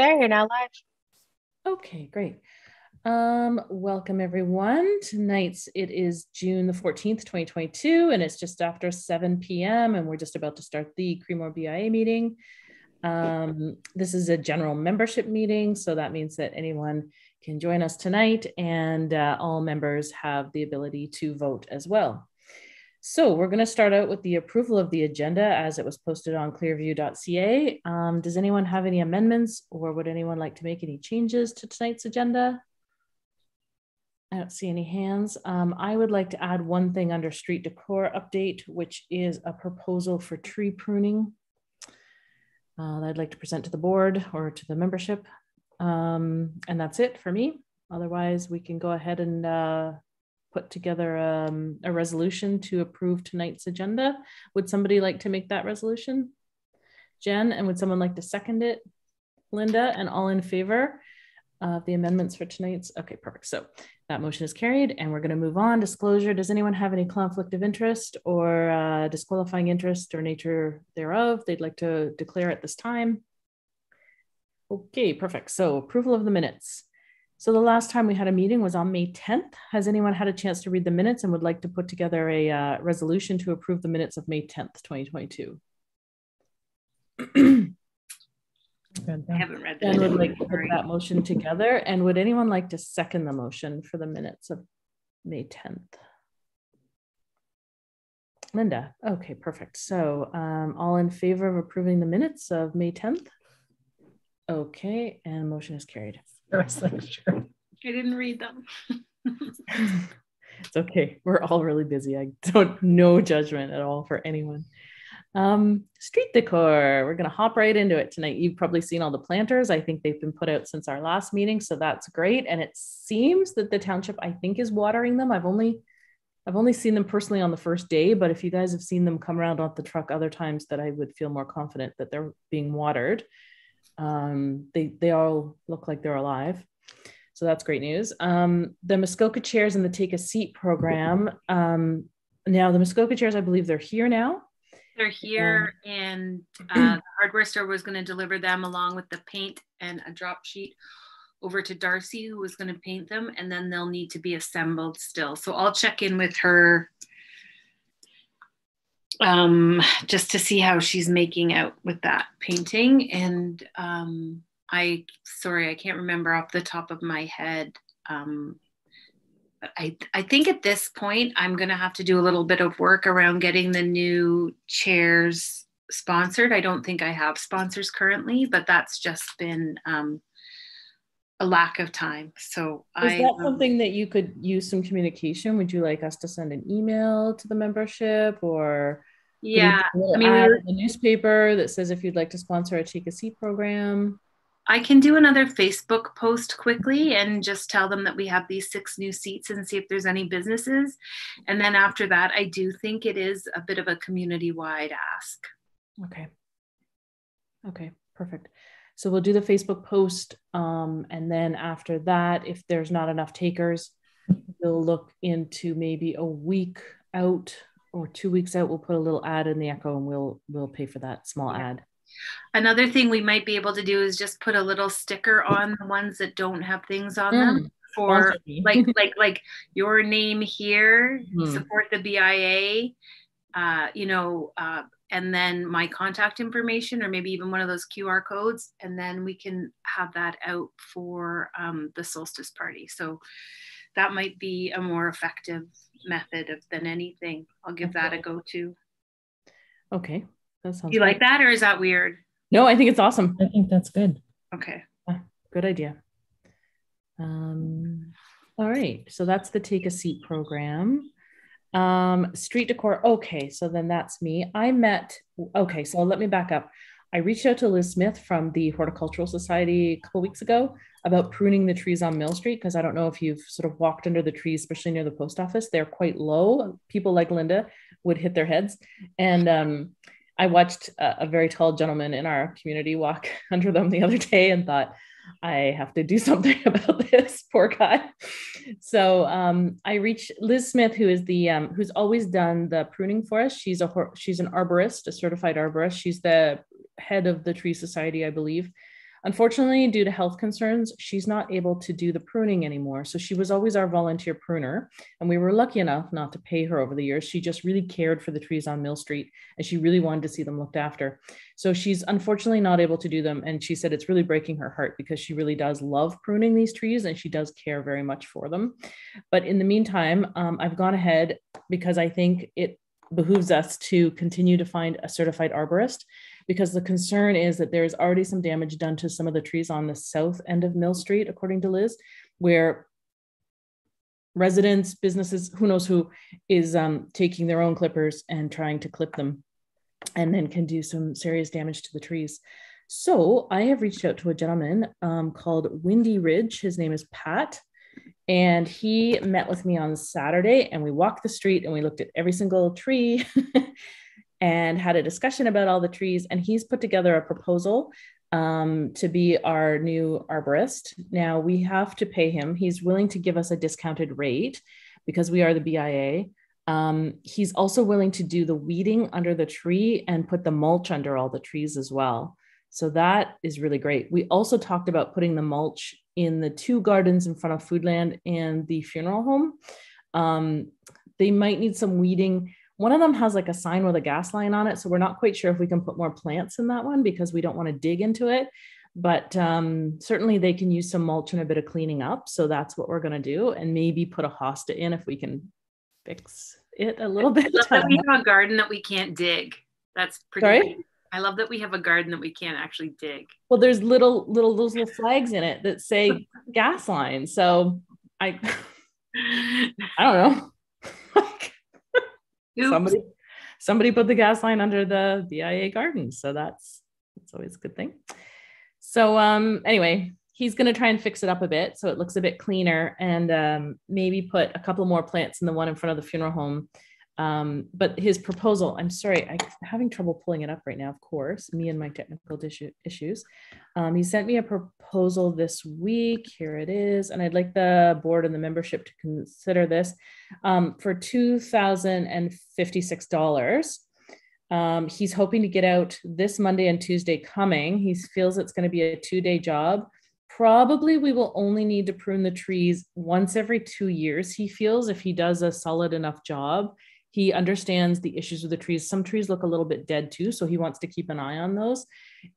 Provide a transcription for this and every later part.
There, you're now live. Okay, great. Um, welcome everyone. Tonight's it is June the 14th, 2022, and it's just after 7 p.m. and we're just about to start the Creemore BIA meeting. Um, this is a general membership meeting, so that means that anyone can join us tonight and uh, all members have the ability to vote as well. So we're going to start out with the approval of the agenda as it was posted on clearview.ca. Um, does anyone have any amendments or would anyone like to make any changes to tonight's agenda? I don't see any hands. Um, I would like to add one thing under street decor update, which is a proposal for tree pruning uh, that I'd like to present to the board or to the membership. Um, and that's it for me. Otherwise, we can go ahead and uh, put together um, a resolution to approve tonight's agenda. Would somebody like to make that resolution? Jen, and would someone like to second it? Linda, and all in favor of the amendments for tonight's? Okay, perfect. So that motion is carried and we're going to move on. Disclosure, does anyone have any conflict of interest or uh, disqualifying interest or nature thereof they'd like to declare at this time? Okay, perfect. So approval of the minutes. So the last time we had a meeting was on May 10th. Has anyone had a chance to read the minutes and would like to put together a uh, resolution to approve the minutes of May 10th, 2022? I haven't read that. And would that. like to put that motion together. And would anyone like to second the motion for the minutes of May 10th? Linda, okay, perfect. So um, all in favor of approving the minutes of May 10th? Okay, and motion is carried. I was like, sure. I didn't read them. it's okay. We're all really busy. I don't no judgment at all for anyone. Um, street decor. We're gonna hop right into it tonight. You've probably seen all the planters. I think they've been put out since our last meeting, so that's great. And it seems that the township, I think, is watering them. I've only I've only seen them personally on the first day, but if you guys have seen them come around off the truck other times, that I would feel more confident that they're being watered. Um, they they all look like they're alive. So that's great news. Um, the Muskoka chairs and the Take a Seat program. Um, now, the Muskoka chairs, I believe they're here now. They're here, and uh, the hardware store was going to deliver them along with the paint and a drop sheet over to Darcy, who was going to paint them, and then they'll need to be assembled still. So I'll check in with her um, just to see how she's making out with that painting. And um, I, sorry, I can't remember off the top of my head. Um, I, I think at this point, I'm going to have to do a little bit of work around getting the new chairs sponsored. I don't think I have sponsors currently, but that's just been um, a lack of time. So Is I, that um, something that you could use some communication? Would you like us to send an email to the membership or? Yeah, do a little I mean, we were- the newspaper that says if you'd like to sponsor a Take a Seat program? I can do another Facebook post quickly and just tell them that we have these six new seats and see if there's any businesses. And then after that, I do think it is a bit of a community wide ask. Okay. Okay, perfect. So we'll do the Facebook post. Um, and then after that, if there's not enough takers, we'll look into maybe a week out or two weeks out. We'll put a little ad in the Echo and we'll we'll pay for that small Yeah. ad. Another thing we might be able to do is just put a little sticker on the ones that don't have things on them Mm, for like like like your name here, Mhm. support the BIA, uh, you know, uh, and then my contact information or maybe even one of those QR codes, and then we can have that out for um, the solstice party. So that might be a more effective method of than anything. I'll give that a go to. Okay, that sounds. Do you like that or is that weird? No, I think it's awesome. I think that's good. Okay. Good idea. Um, all right, so that's the take a seat program. Um, street decor. Okay, so then that's me. I met. Okay, so let me back up. I reached out to Liz Smith from the Horticultural Society a couple weeks ago about pruning the trees on Mill Street because I don't know if you've sort of walked under the trees, especially near the post office. They're quite low. People like Linda would hit their heads, and um, I watched a, a very tall gentleman in our community walk under them the other day and thought, I have to do something about this poor guy. So um, I reached Liz Smith, who is the um, who's always done the pruning for us. She's a she's an arborist, a certified arborist. She's the head of the Tree Society, I believe. Unfortunately, due to health concerns, she's not able to do the pruning anymore. So she was always our volunteer pruner, and we were lucky enough not to pay her over the years. She just really cared for the trees on Mill Street, and she really wanted to see them looked after. So she's unfortunately not able to do them, and she said it's really breaking her heart because she really does love pruning these trees, and she does care very much for them. But in the meantime, um, I've gone ahead because I think it behooves us to continue to find a certified arborist because the concern is that there's already some damage done to some of the trees on the south end of Mill Street, according to Liz, where residents, businesses, who knows who, is um, taking their own clippers and trying to clip them and then can do some serious damage to the trees. So I have reached out to a gentleman um, called Windy Ridge. His name is Pat. And he met with me on Saturday and we walked the street and we looked at every single tree and had a discussion about all the trees. And he's put together a proposal um, to be our new arborist. Now we have to pay him. He's willing to give us a discounted rate because we are the BIA. Um, he's also willing to do the weeding under the tree and put the mulch under all the trees as well. So that is really great. We also talked about putting the mulch in the two gardens in front of Foodland and the funeral home. Um, they might need some weeding one of them has like a sign with a gas line on it. So we're not quite sure if we can put more plants in that one because we don't want to dig into it. But um, certainly they can use some mulch and a bit of cleaning up. So that's what we're going to do. And maybe put a hosta in if we can fix it a little bit. we have a garden that we can't dig. That's pretty. Sorry? I love that we have a garden that we can't actually dig. Well, there's little little those little flags in it that say gas line. So I I don't know. Oops. somebody somebody put the gas line under the BIA garden. So that's that's always a good thing. So um anyway, he's going to try and fix it up a bit so it looks a bit cleaner and um, maybe put a couple more plants in the one in front of the funeral home um, but his proposal, I'm sorry, I'm having trouble pulling it up right now, of course, me and my technical issues. Um, he sent me a proposal this week. Here it is. And I'd like the board and the membership to consider this um, for $2,056. Um, he's hoping to get out this Monday and Tuesday coming. He feels it's going to be a two day job. Probably we will only need to prune the trees once every two years, he feels, if he does a solid enough job he understands the issues with the trees. Some trees look a little bit dead too, so he wants to keep an eye on those.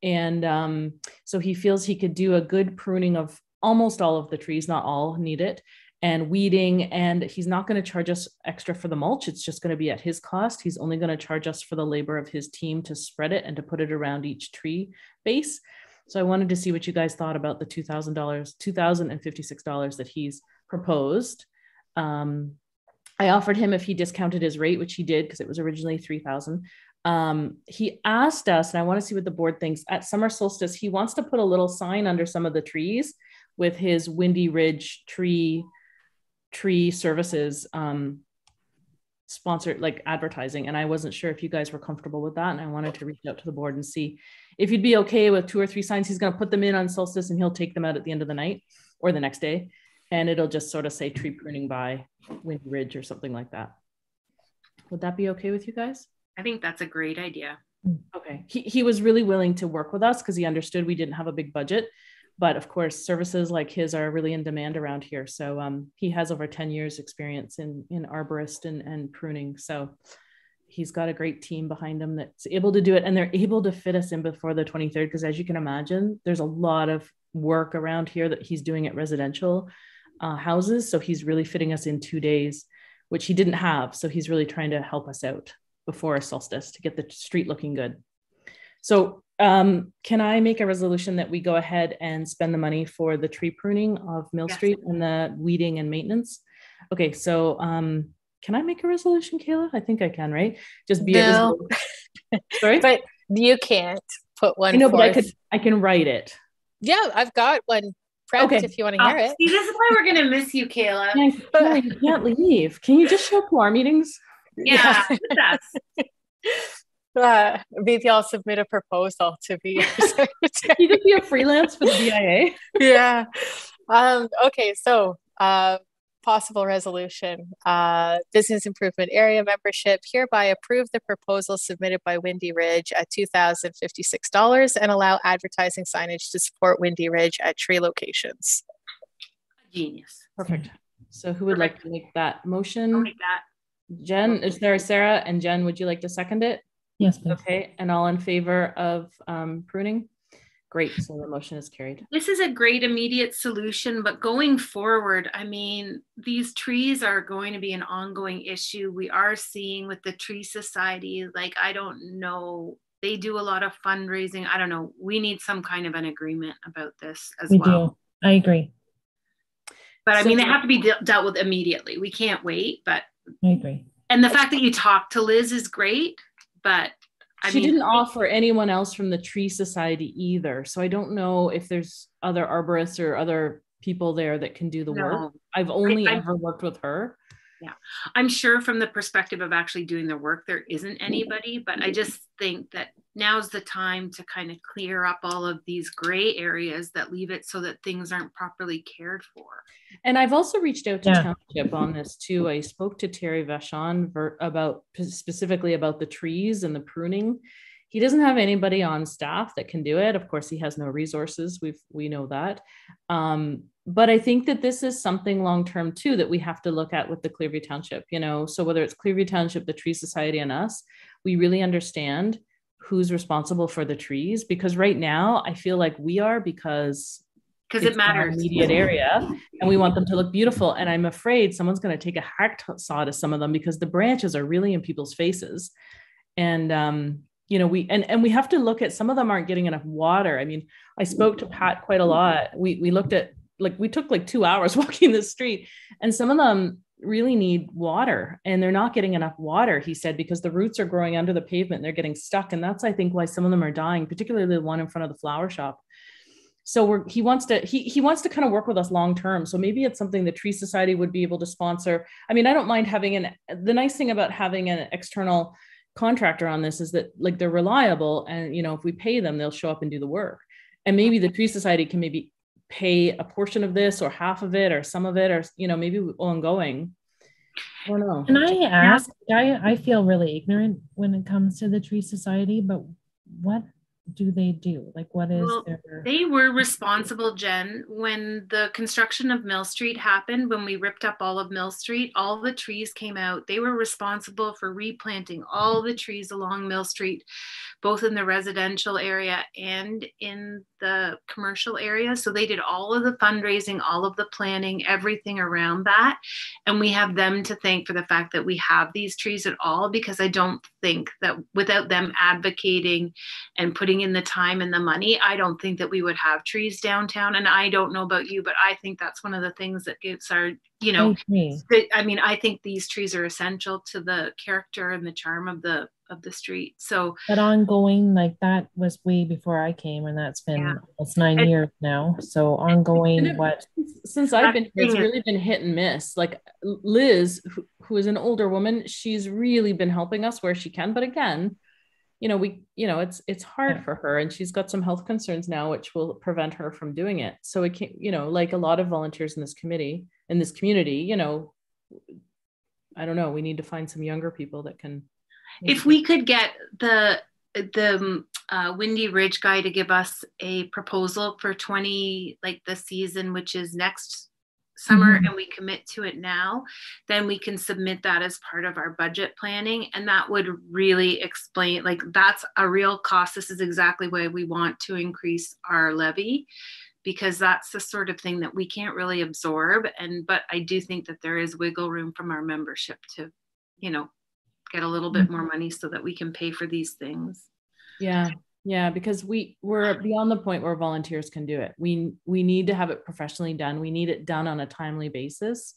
And um, so he feels he could do a good pruning of almost all of the trees, not all need it, and weeding. And he's not going to charge us extra for the mulch. It's just going to be at his cost. He's only going to charge us for the labor of his team to spread it and to put it around each tree base. So I wanted to see what you guys thought about the $2,000, $2,056 that he's proposed. Um, I offered him if he discounted his rate, which he did because it was originally 3000 um, he asked us, and I want to see what the board thinks at summer solstice, he wants to put a little sign under some of the trees with his Windy Ridge tree tree services um, sponsored like advertising. And I wasn't sure if you guys were comfortable with that. And I wanted to reach out to the board and see if you'd be okay with two or three signs. He's going to put them in on solstice and he'll take them out at the end of the night or the next day and it'll just sort of say tree pruning by Wind Ridge or something like that. Would that be okay with you guys? I think that's a great idea. Okay. He, he was really willing to work with us because he understood we didn't have a big budget. But of course, services like his are really in demand around here. So um, he has over 10 years experience in, in arborist and, and pruning. So he's got a great team behind him that's able to do it. And they're able to fit us in before the 23rd. Because as you can imagine, there's a lot of work around here that he's doing at residential uh, houses. So he's really fitting us in two days, which he didn't have. So he's really trying to help us out before a solstice to get the street looking good. So um, can I make a resolution that we go ahead and spend the money for the tree pruning of Mill yes. Street and the weeding and maintenance? Okay, so um, can I make a resolution, Kayla? I think I can, right? Just be no. Sorry, but you can't put one. No, but I could. I can write it. Yeah, I've got one prepped okay. if you want to hear uh, it. See, this is why we're gonna miss you, Kayla. Yeah, you can't leave. Can you just show up to our meetings? Yeah, uh, maybe I'll submit a proposal to be. you just be a freelance for the BIA. yeah. Um, okay, so uh, possible resolution. Uh, business improvement area membership hereby approve the proposal submitted by Windy Ridge at $2,056 and allow advertising signage to support Windy Ridge at tree locations. Genius. Perfect. So who would like to make that motion? I'll make that. Jen, is there Sarah and Jen, would you like to second it? Yes, please. Okay, and all in favor of um, pruning? Great, so the motion is carried. This is a great immediate solution, but going forward, I mean, these trees are going to be an ongoing issue. We are seeing with the Tree Society, like, I don't know, they do a lot of fundraising. I don't know. We need some kind of an agreement about this as We well. do. I agree. But I So- mean, they have to be de- dealt with immediately. We can't wait. But, I agree. and the fact that you talked to Liz is great, but I she mean, didn't offer anyone else from the Tree Society either, so I don't know if there's other arborists or other people there that can do the work. I've only I- ever worked with her. I'm sure from the perspective of actually doing the work, there isn't anybody, but I just think that now's the time to kind of clear up all of these gray areas that leave it so that things aren't properly cared for. And I've also reached out to Yeah. township on this too. I spoke to Terry Vachon ver- about specifically about the trees and the pruning. He doesn't have anybody on staff that can do it. Of course, he has no resources. We've we know that. Um, but I think that this is something long term too that we have to look at with the Clearview Township. You know, so whether it's Clearview Township, the Tree Society, and us, we really understand who's responsible for the trees because right now I feel like we are because Because it matters. immediate area and we want them to look beautiful and i'm afraid someone's going to take a hacksaw to some of them because the branches are really in people's faces and um you know we and and we have to look at some of them aren't getting enough water. I mean i spoke to pat quite a lot. We we looked at like we took like two hours walking the street and some of them really need water and they're not getting enough water he said because the roots are growing under the pavement. They're getting stuck and that's i think why some of them are dying particularly the one in front of the flower shop. So we're he wants to he he wants to kind of work with us long term so maybe it's something the tree society would be able to sponsor. I mean i don't mind having an the nice thing about having an external contractor on this is that like they're reliable and you know if we pay them they'll show up and do the work. And maybe the tree society can maybe pay a portion of this or half of it or some of it or you know maybe ongoing. I don't know. Can I ask? I, I feel really ignorant when it comes to the Tree Society, but what do they do? Like, what is Well, their? They were responsible, Jen, when the construction of Mill Street happened, when we ripped up all of Mill Street, all the trees came out. They were responsible for replanting all the trees along Mill Street, both in the residential area and in the commercial area. So they did all of the fundraising, all of the planning, everything around that. And we have them to thank for the fact that we have these trees at all, because I don't think that without them advocating and putting in the time and the money, I don't think that we would have trees downtown. And I don't know about you, but I think that's one of the things that gives our, you know, agree. I mean, I think these trees are essential to the character and the charm of the of the street. So But ongoing, like that was way before I came, and that's been Yeah. almost nine And- years now. So ongoing, it- what? since I've been here, it's really been hit and miss. Like Liz, who, who is an older woman, she's really been helping us where she can. But again, you know, we, you know, it's it's hard Yeah. for her, and she's got some health concerns now, which will prevent her from doing it. So it can, you know, like a lot of volunteers in this committee, in this community, you know, I don't know. We need to find some younger people that can. if we could get the the um, uh, Windy Ridge guy to give us a proposal for 20 like the season which is next summer Mhm. and we commit to it now then we can submit that as part of our budget planning and that would really explain like that's a real cost this is exactly why we want to increase our levy because that's the sort of thing that we can't really absorb and but I do think that there is wiggle room from our membership to you know get a little bit more money so that we can pay for these things. Yeah, yeah, because we we're beyond the point where volunteers can do it. We we need to have it professionally done. We need it done on a timely basis.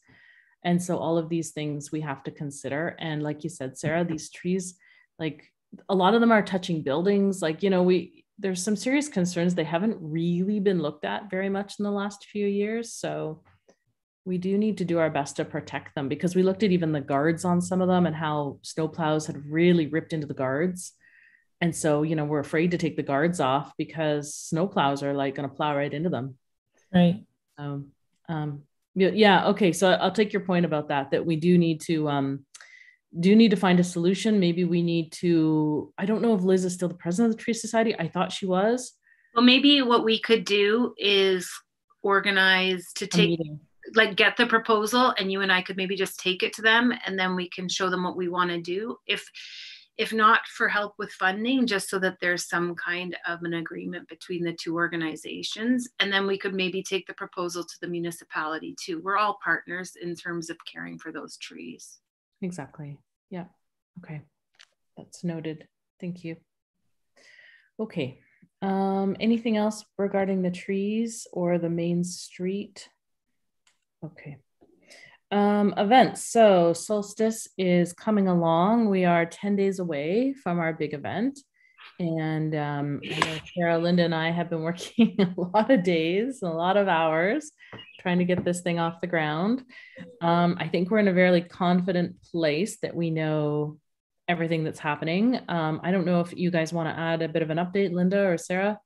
And so all of these things we have to consider. And like you said, Sarah, these trees, like a lot of them are touching buildings. Like, you know, we there's some serious concerns. They haven't really been looked at very much in the last few years. So we do need to do our best to protect them because we looked at even the guards on some of them and how snowplows had really ripped into the guards. And so, you know, we're afraid to take the guards off because snowplows are like going to plow right into them. Right. So, um, Yeah, yeah. Okay. So I'll take your point about that, that we do need to um do need to find a solution. Maybe we need to, I don't know if Liz is still the president of the Tree Society. I thought she was. Well, maybe what we could do is organize to take like get the proposal and you and I could maybe just take it to them and then we can show them what we want to do. If if not for help with funding, just so that there's some kind of an agreement between the two organizations. And then we could maybe take the proposal to the municipality too. We're all partners in terms of caring for those trees. Exactly. Yeah. Okay. That's noted. Thank you. Okay. Um, anything else regarding the trees or the main street? Okay. Um, events. So solstice is coming along. We are 10 days away from our big event. And um, Sarah, Linda, and I have been working a lot of days, a lot of hours trying to get this thing off the ground. Um, I think we're in a very confident place that we know everything that's happening. Um, I don't know if you guys want to add a bit of an update, Linda or Sarah.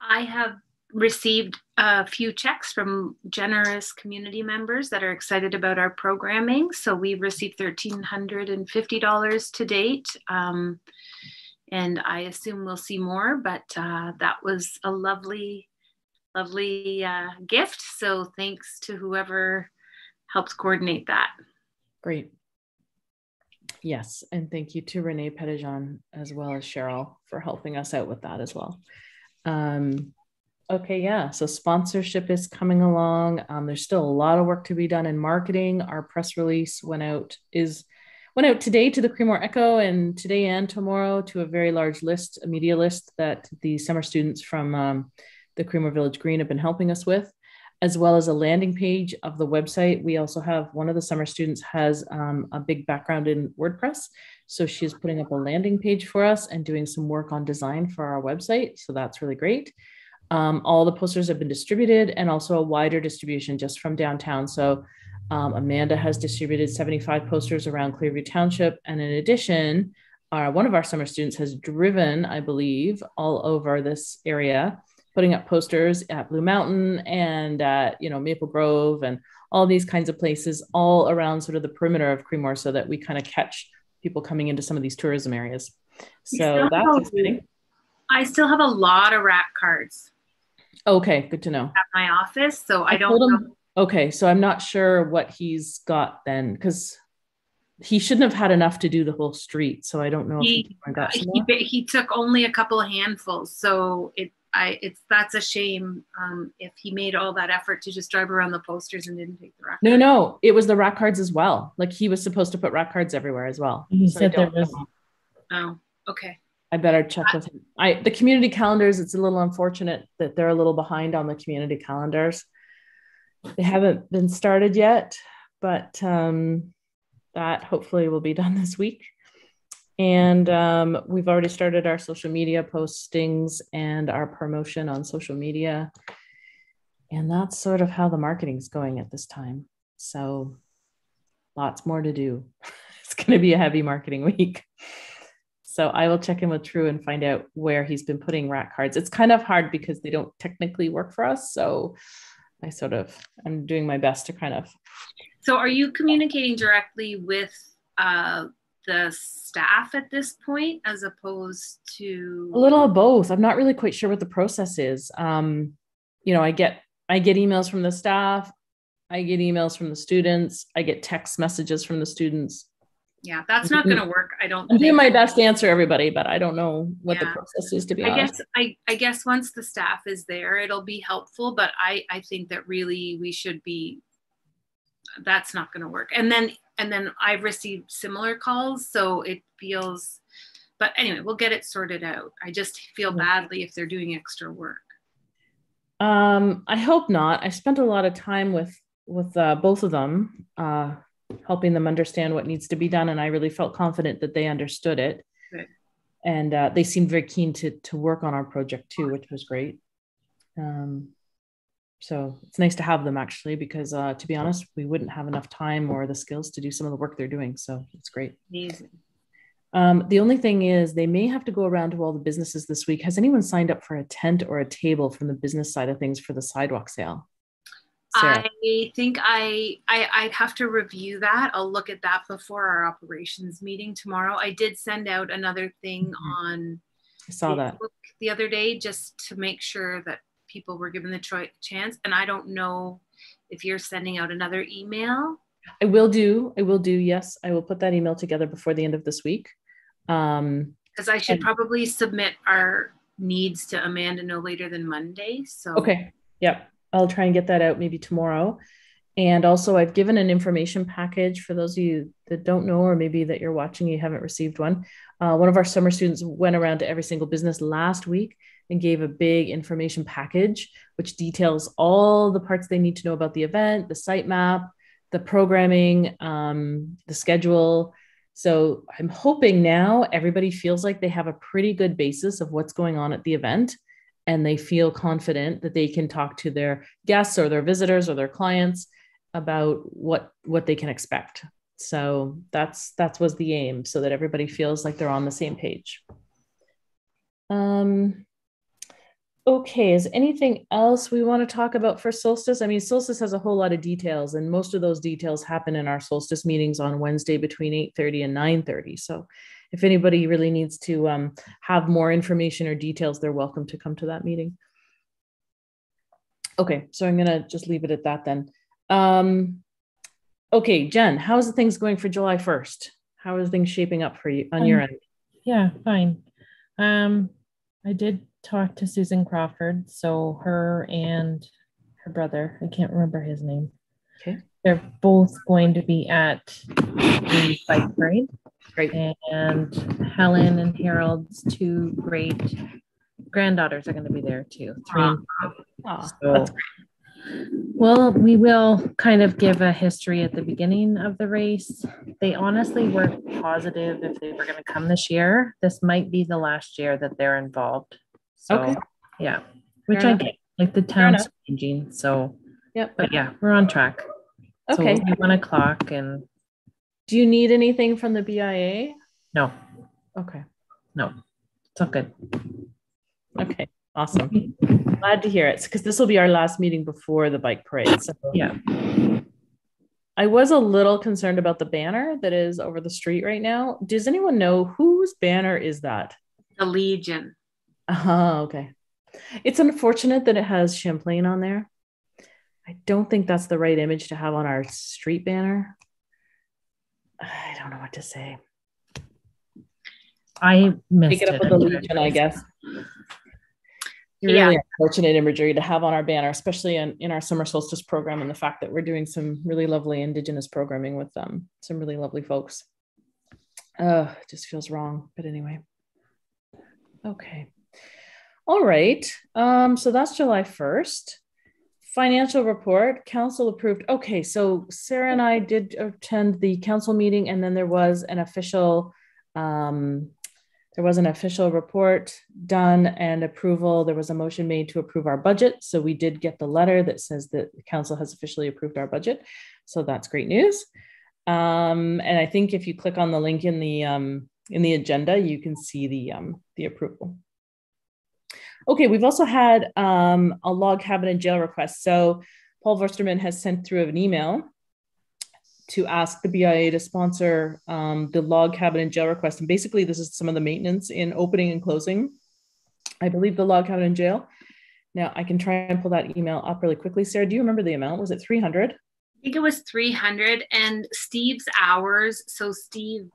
I have received a few checks from generous community members that are excited about our programming. So we've received $1,350 to date. Um, and I assume we'll see more, but uh, that was a lovely, lovely uh, gift. So thanks to whoever helps coordinate that. Great. Yes, and thank you to Renee Pettijohn as well as Cheryl for helping us out with that as well. Um, okay, yeah, so sponsorship is coming along. Um, there's still a lot of work to be done in marketing. Our press release went out is went out today to the Creemore Echo and today and tomorrow to a very large list, a media list that the summer students from um, the Creemore Village Green have been helping us with as well as a landing page of the website. We also have one of the summer students has um, a big background in WordPress. So she's putting up a landing page for us and doing some work on design for our website. So that's really great. Um, all the posters have been distributed and also a wider distribution just from downtown. So um, Amanda has distributed 75 posters around Clearview Township. And in addition, uh, one of our summer students has driven, I believe, all over this area putting up posters at Blue Mountain and at, you know, Maple Grove and all these kinds of places all around sort of the perimeter of Creemore so that we kind of catch people coming into some of these tourism areas. So that's exciting. I still have a lot of rack cards Okay, good to know. at my office, so I don't told know. him- Okay, so I'm not sure what he's got then because he shouldn't have had enough to do the whole street. So I don't know if He- he got he, he took only a couple of handfuls so it i it's that's a shame um if he made all that effort to just drive around the posters and didn't take the record No, no, it was the rack cards as well. Like he was supposed to put rack cards everywhere as well. He So said there was- know. oh okay I better check with him. I the community calendars. It's a little unfortunate that they're a little behind on the community calendars. They haven't been started yet, but um, that hopefully will be done this week. And um, we've already started our social media postings and our promotion on social media. And that's sort of how the marketing's going at this time. So lots more to do. It's going to be a heavy marketing week. So I will check in with True and find out where he's been putting rack cards. It's kind of hard because they don't technically work for us. So I sort of I'm doing my best to kind of so are you communicating directly with uh the staff at this point as opposed to a little of both. I'm not really quite sure what the process is. Um, you know, I get I get emails from the staff, I get emails from the students, I get text messages from the students. Yeah that's not going to work i don't I'm doing my best to answer everybody, but I don't know what the process is to be I honest. guess I, I guess once the staff is there, it'll be helpful, but I, I think that really we should be that's not gonna work. And then and then I've received similar calls, so it feels but anyway, we'll get it sorted out. I just feel Yeah. badly if they're doing extra work. Um, I hope not. I spent a lot of time with with uh, both of them, uh, helping them understand what needs to be done, and I really felt confident that they understood it. Good. And uh, they seemed very keen to to work on our project too, which was great. Um, so it's nice to have them actually, because uh, to be honest, we wouldn't have enough time or the skills to do some of the work they're doing. So it's great. Amazing. Um, the only thing is, they may have to go around to all the businesses this week. Has anyone signed up for a tent or a table from the business side of things for the sidewalk sale? Sarah? I think I, I I'd have to review that. I'll look at that before our operations meeting tomorrow. I did send out another thing Mhm. on I saw that. The other day just to make sure that people were given the choi- chance. And I don't know if you're sending out another email. I will do. I will do. Yes, I will put that email together before the end of this week. Um, because I should And- probably submit our needs to Amanda no later than Monday. So okay. Yep. I'll try and get that out maybe tomorrow. And also, I've given an information package for those of you that don't know, or maybe that you're watching, you haven't received one. Uh, one of our summer students went around to every single business last week and gave a big information package, which details all the parts they need to know about the event, the site map, the programming, um, the schedule. So I'm hoping now everybody feels like they have a pretty good basis of what's going on at the event and they feel confident that they can talk to their guests or their visitors or their clients about what what they can expect. So that's that's was the aim so that everybody feels like they're on the same page. Um okay is anything else we want to talk about for solstice? I mean solstice has a whole lot of details and most of those details happen in our solstice meetings on wednesday between 8.30 and 9.30 so if anybody really needs to um, have more information or details they're welcome to come to that meeting okay so i'm going to just leave it at that then um, okay jen how's the things going for july 1st how are things shaping up for you on your Um, end Yeah, fine. Um, I did talk to Susan Crawford, so her and her brother, I can't remember his name. Okay. They're both going to be at the bike parade. Great. And Helen and Harold's two great granddaughters are going to be there too. Three and Aw, so, that's well, we will kind of give a history at the beginning of the race. They honestly weren't positive if they were going to come this year. This might be the last year that they're involved. So, Okay. yeah, which Fair I enough. get. Like the town's changing, so Yep. but yeah, we're on track. So okay it'll one o'clock, and do you need anything from the bia no, okay no, it's all good. okay awesome glad to hear it because this will be our last meeting before the bike parade so Yeah. I was a little concerned about the banner that is over the street right now. Does anyone know whose banner is that? the Legion. Oh, okay. It's unfortunate that it has Champlain on there. I don't think that's the right image to have on our street banner. I don't know what to say. I missed Pick it up with the Legion, I guess. Yeah. fortunate imagery to have on our banner, especially in, in our summer solstice program, and the fact that we're doing some really lovely Indigenous programming with them, some really lovely folks. Uh, it just feels wrong, but anyway. Okay. All right. Um, so that's July 1st. Financial report, council approved. Okay, so Sarah and I did attend the council meeting, and then there was an official um, there was an official report done and approval. There was a motion made to approve our budget. So we did get the letter that says that the council has officially approved our budget. So that's great news. Um, and I think if you click on the link in the um, in the agenda, you can see the um, the approval. Okay, we've also had um, a log cabin and jail request. So Paul Versterman has sent through an email to ask the BIA to sponsor um, the log cabin and jail request. And basically, this is some of the maintenance in opening and closing. I believe the log cabin and jail. Now I can try and pull that email up really quickly. Sarah, do you remember the amount? Was it 300? I think it was 300 and Steve's hours. So Steve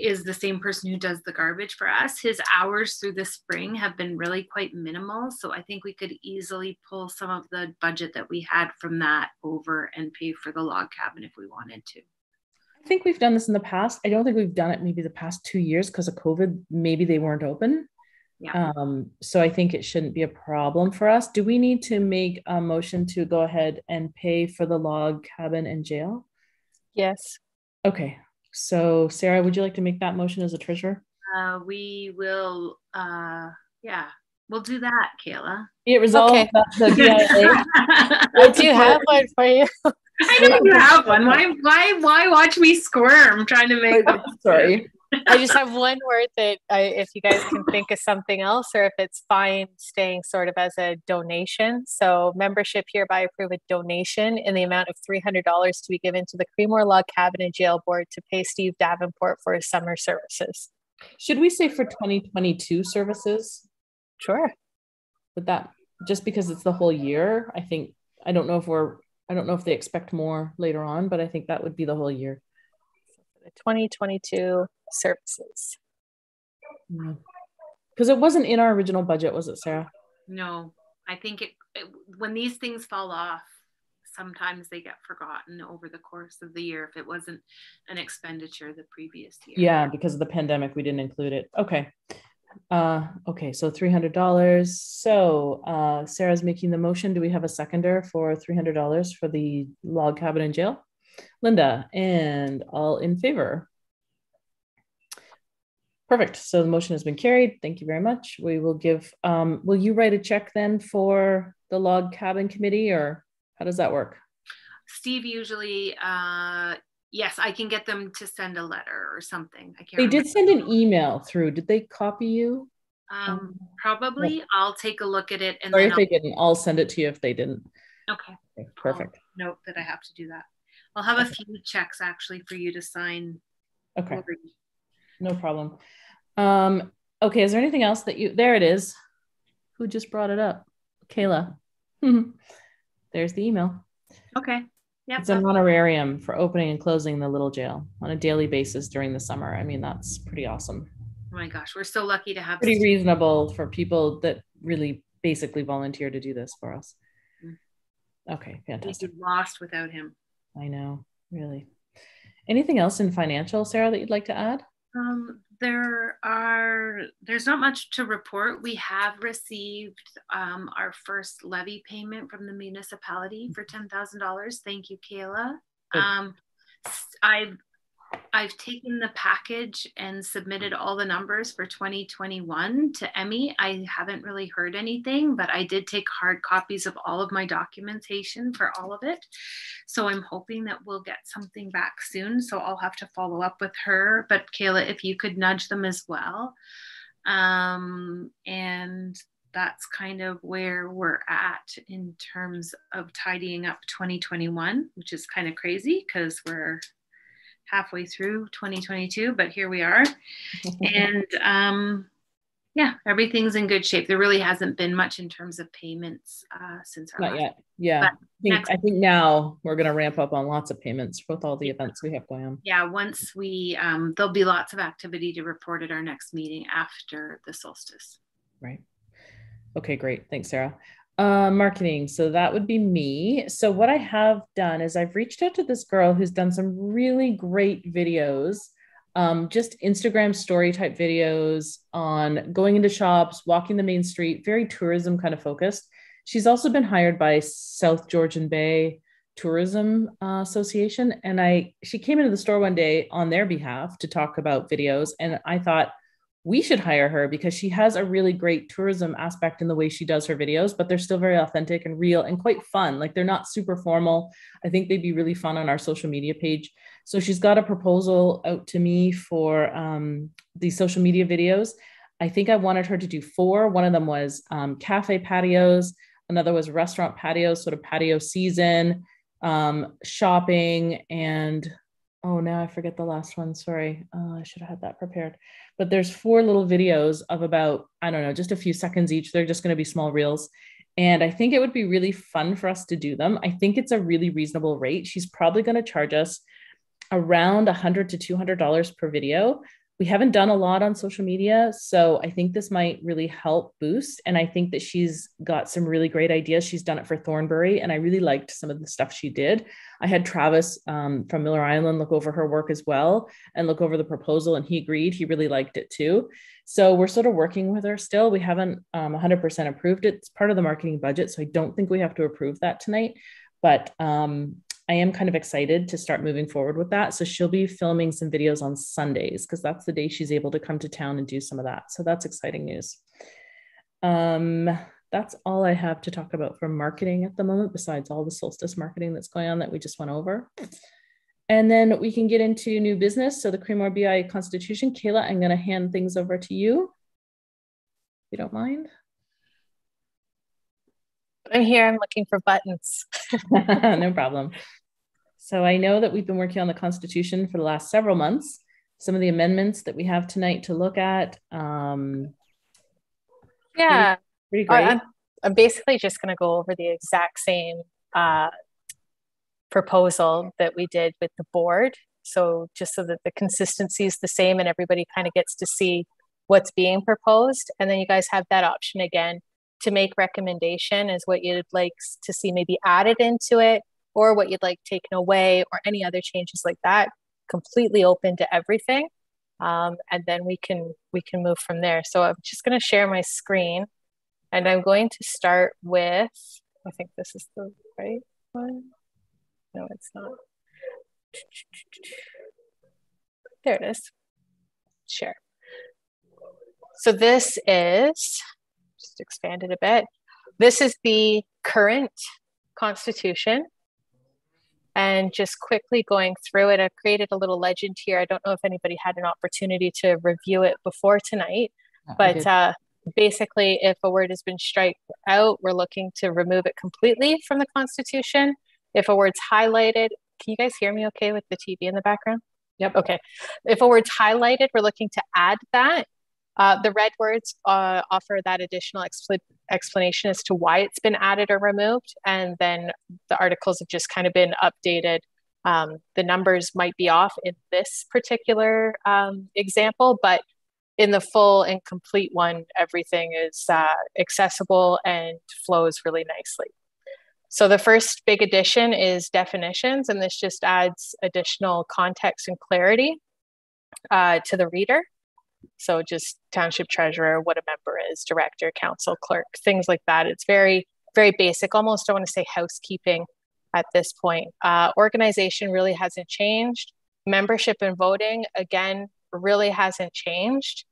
is the same person who does the garbage for us. His hours through the spring have been really quite minimal. So I think we could easily pull some of the budget that we had from that over and pay for the log cabin if we wanted to. I think we've done this in the past. I don't think we've done it maybe the past two years because of COVID. Maybe they weren't open. Yeah. Um, so I think it shouldn't be a problem for us. Do we need to make a motion to go ahead and pay for the log cabin and jail? Yes. Okay. So Sarah, would you like to make that motion as a treasurer? Uh, we will, uh, yeah, we'll do that, Kayla. It resolved Okay. that the BIA. I do have one for you. I know you have one. Why, why, why watch me squirm trying to make? It? Sorry. I just have one word that I, if you guys can think of something else or if it's fine staying sort of as a donation. So membership hereby approve a donation in the amount of $300 to be given to the Creemore Log Cabin and Jail Board to pay Steve Davenport for his summer services. Should we say for 2022 services? Sure. Would that just because it's the whole year? I think I don't know if we're I don't know if they expect more later on, but I think that would be the whole year. The 2022 services. Because it wasn't in our original budget, was it, Sarah? No, I think it, it when these things fall off, sometimes they get forgotten over the course of the year if it wasn't an expenditure the previous year. Yeah, because of the pandemic, we didn't include it. Okay. Uh, okay, so $300. So uh, Sarah's making the motion. Do we have a seconder for $300 for the log cabin in jail? Linda, and all in favor? Perfect. So the motion has been carried. Thank you very much. We will give, um, will you write a check then for the log cabin committee or how does that work? Steve usually, uh, yes, I can get them to send a letter or something. I can't. They did send an email through. Did they copy you? Um, probably. I'll take a look at it and Sorry then if they didn't. I'll send it to you if they didn't. Okay. Okay, perfect. Note that I have to do that. I'll have a few checks actually for you to sign. Okay, over. no problem. Um, okay, is there anything else that you, there it is. Who just brought it up? Kayla. There's the email. Okay. Yep. It's an honorarium for opening and closing the little jail on a daily basis during the summer. I mean, that's pretty awesome. Oh my gosh, we're so lucky to have. Pretty reasonable for people that really basically volunteer to do this for us. Mm. Okay, We'd fantastic. be lost without him. I know, really. Anything else in financial, Sarah, that you'd like to add? Um, there are there's not much to report. We have received um, our first levy payment from the municipality for ten thousand dollars. Thank you, Kayla. Um, s- I've taken the package and submitted all the numbers for 2021 to Emmy. I haven't really heard anything, but I did take hard copies of all of my documentation for all of it. So I'm hoping that we'll get something back soon. So I'll have to follow up with her. But Kayla, if you could nudge them as well. Um, and that's kind of where we're at in terms of tidying up 2021, which is kind of crazy because we're halfway through 2022, but here we are. and um, yeah, everything's in good shape. There really hasn't been much in terms of payments uh, since our Not last yet. Yeah. I think, next- I think now we're going to ramp up on lots of payments with all the events we have going on. yeah once we um, there'll be lots of activity to report at our next meeting after the solstice Right. Okay, great. Thanks, Sarah. Uh, marketing. So that would be me. So what I have done is I've reached out to this girl who's done some really great videos, um, just Instagram story type videos on going into shops, walking the main street, very tourism kind of focused. She's also been hired by South Georgian Bay Tourism uh, Association, and I she came into the store one day on their behalf to talk about videos, and I thought we should hire her because she has a really great tourism aspect in the way she does her videos, but they're still very authentic and real and quite fun. Like they're not super formal. I think they'd be really fun on our social media page. So she's got a proposal out to me for um, social media videos. I think I wanted her to do four. One of them was um, cafe patios, another was restaurant patios, sort of patio season, um, shopping, and oh, now I forget the last one. Sorry. Uh, I should have had that prepared but there's four little videos of about i don't know just a few seconds each. They're just going to be small reels. And i think it would be really fun for us to do them. I think it's a really reasonable rate. She's probably going to charge us around 100 to 200 dollars per video we haven't done a lot on social media so i think this might really help boost and i think that she's got some really great ideas. She's done it for thornbury and i really liked some of the stuff she did. I had travis um, from miller island look over her work as well and look over the proposal and he agreed. He really liked it too. So we're sort of working with her still. We haven't um, 100% approved. It it's part of the marketing budget so i don't think we have to approve that tonight. But um, I am kind of excited to start moving forward with that. So she'll be filming some videos on Sundays because that's the day she's able to come to town and do some of that. So that's exciting news. Um, that's all I have to talk about for marketing at the moment, besides all the solstice marketing that's going on that we just went over. And then we can get into new business. So the Creemore BI Constitution. Kayla, I'm going to hand things over to you. If you don't mind. I'm here. I'm looking for buttons. no problem. So I know that we've been working on the Constitution for the last several months. Some of the amendments that we have tonight to look at. Um, yeah, pretty, pretty great. I'm, I'm basically just going to go over the exact same uh, proposal that we did with the board. So just so that the consistency is the same and everybody kind of gets to see what's being proposed. And then you guys have that option again to make recommendation is what you'd like to see maybe added into it or what you'd like taken away or any other changes like that completely open to everything um, and then we can we can move from there. So i'm just going to share my screen and i'm going to start with i think this is the right one. No it's not. There it is. Share. So this is just expand it a bit. This is the current constitution. And just quickly going through it, I've created a little legend here. I don't know if anybody had an opportunity to review it before tonight, but uh, basically, if a word has been striked out, we're looking to remove it completely from the Constitution. If a word's highlighted, can you guys hear me okay with the TV in the background? Yep. Okay. If a word's highlighted, we're looking to add that uh, the red words uh, offer that additional expl- explanation as to why it's been added or removed. And then the articles have just kind of been updated. Um, the numbers might be off in this particular um, example, but in the full and complete one, everything is uh, accessible and flows really nicely. So the first big addition is definitions, and this just adds additional context and clarity uh, to the reader. So just township treasurer, what a member is, director, council, clerk, things like that. It's very, very basic, almost I want to say housekeeping at this point. Uh, organization really hasn't changed. Membership and voting, again, really hasn't changed.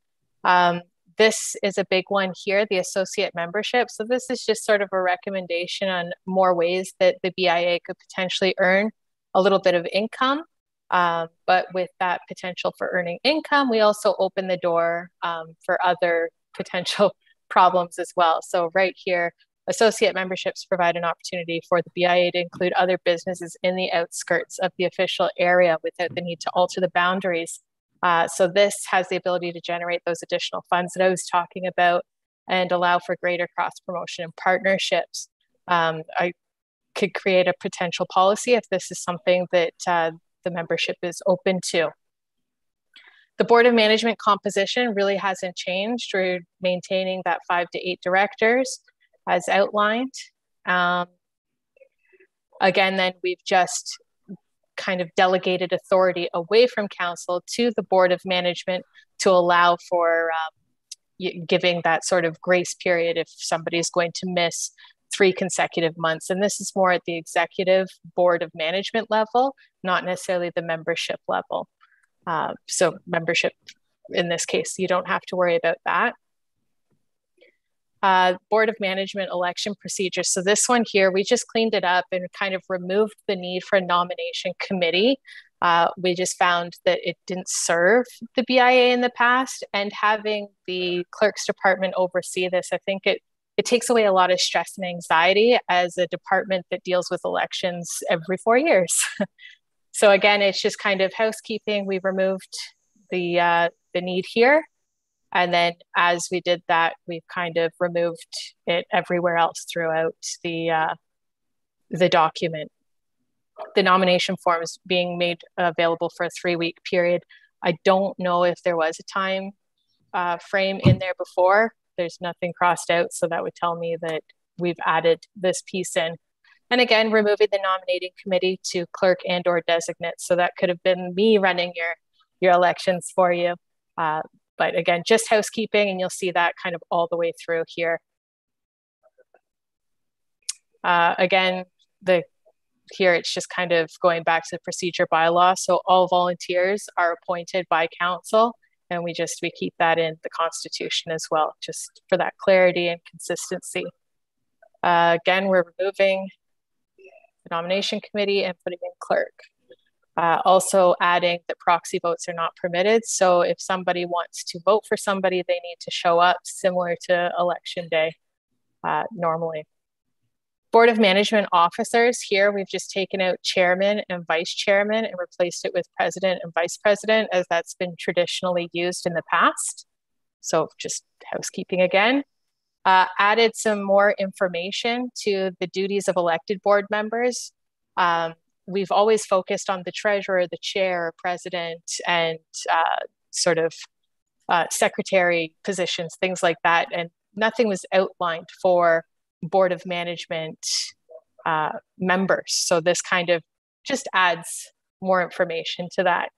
Um, this is a big one here, the associate membership. So this is just sort of a recommendation on more ways that the BIA could potentially earn a little bit of income um, but with that potential for earning income, we also open the door um, for other potential problems as well. So, right here, associate memberships provide an opportunity for the BIA to include other businesses in the outskirts of the official area without the need to alter the boundaries. Uh, so, this has the ability to generate those additional funds that I was talking about and allow for greater cross promotion and partnerships. Um, I could create a potential policy if this is something that uh, the membership is open to. The Board of Management composition really hasn't changed. We're maintaining that five to eight directors as outlined. Um, again, then we've just kind of delegated authority away from council to the Board of Management to allow for um, giving that sort of grace period if somebody is going to miss three consecutive months. And this is more at the executive board of management level, not necessarily the membership level. Uh, so, membership in this case, you don't have to worry about that. Uh, board of management election procedures. So, this one here, we just cleaned it up and kind of removed the need for a nomination committee. Uh, we just found that it didn't serve the BIA in the past, and having the clerk's department oversee this, I think it it takes away a lot of stress and anxiety as a department that deals with elections every four years. so again, it's just kind of housekeeping. We removed the uh, the need here, and then as we did that, we've kind of removed it everywhere else throughout the uh, the document. The nomination forms being made available for a three week period. I don't know if there was a time uh, frame in there before there's nothing crossed out. So that would tell me that we've added this piece in. And again, removing the nominating committee to clerk and or designate. So that could have been me running your, your elections for you. Uh, but again, just housekeeping, and you'll see that kind of all the way through here. Uh, again, the here it's just kind of going back to the procedure bylaw. So all volunteers are appointed by council and we just we keep that in the constitution as well just for that clarity and consistency uh, again we're removing the nomination committee and putting in clerk Uh, also adding that proxy votes are not permitted. So if somebody wants to vote for somebody, they need to show up similar to election day uh, normally. Board of Management officers here, we've just taken out chairman and vice chairman and replaced it with president and vice president as that's been traditionally used in the past. So just housekeeping again. Uh, added some more information to the duties of elected board members. Um, we've always focused on the treasurer, the chair, president, and uh, sort of uh, secretary positions, things like that. And nothing was outlined for board of management uh, members. So this kind of just adds more information to that.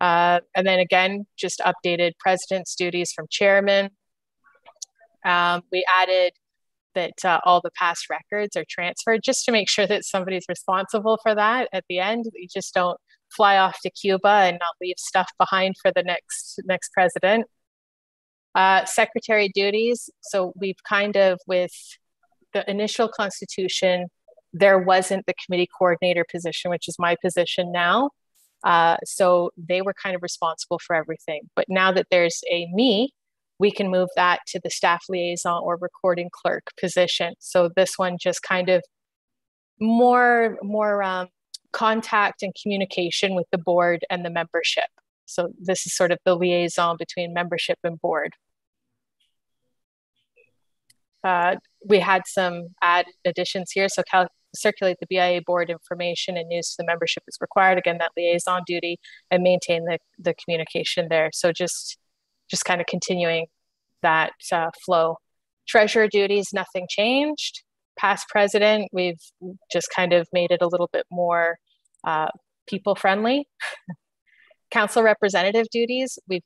Uh, and then again, just updated president's duties from chairman. Um, we added that uh, all the past records are transferred just to make sure that somebody's responsible for that at the end. You just don't fly off to Cuba and not leave stuff behind for the next next president. Uh, secretary duties. So we've kind of with the initial constitution, there wasn't the committee coordinator position, which is my position now. Uh, so they were kind of responsible for everything. But now that there's a me, we can move that to the staff liaison or recording clerk position. So this one just kind of more more um, contact and communication with the board and the membership. So this is sort of the liaison between membership and board. Uh, we had some add additions here. So cal- circulate the BIA board information and news to the membership is required. Again, that liaison duty and maintain the, the communication there. So just just kind of continuing that uh, flow. Treasurer duties, nothing changed. Past president, we've just kind of made it a little bit more uh, people friendly. Council representative duties, we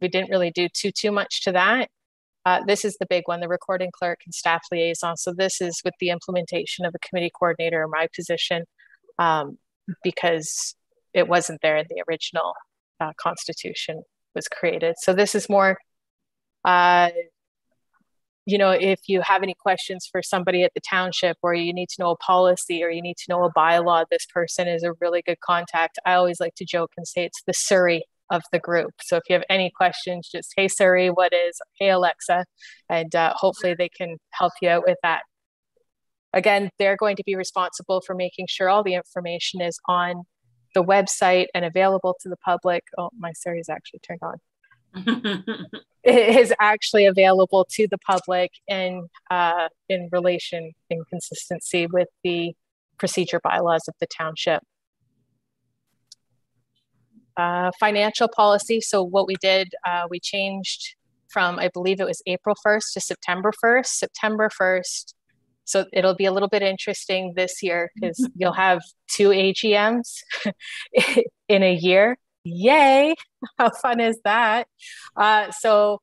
we didn't really do too too much to that. Uh, this is the big one, the recording clerk and staff liaison. So this is with the implementation of a committee coordinator in my position um, because it wasn't there in the original uh, constitution was created. So this is more, uh, you know, if you have any questions for somebody at the township or you need to know a policy or you need to know a bylaw, this person is a really good contact. I always like to joke and say it's the Siri of the group. So if you have any questions, just hey Siri, what is hey Alexa, and uh, hopefully they can help you out with that. Again, they're going to be responsible for making sure all the information is on the website and available to the public. Oh, my Siri is actually turned on. it is actually available to the public in uh, in relation in consistency with the procedure bylaws of the township. Uh, financial policy. So what we did, uh, we changed from I believe it was April 1st to September 1st. September 1st. So it'll be a little bit interesting this year because you'll have two AGMs in a year. Yay! How fun is that? Uh, so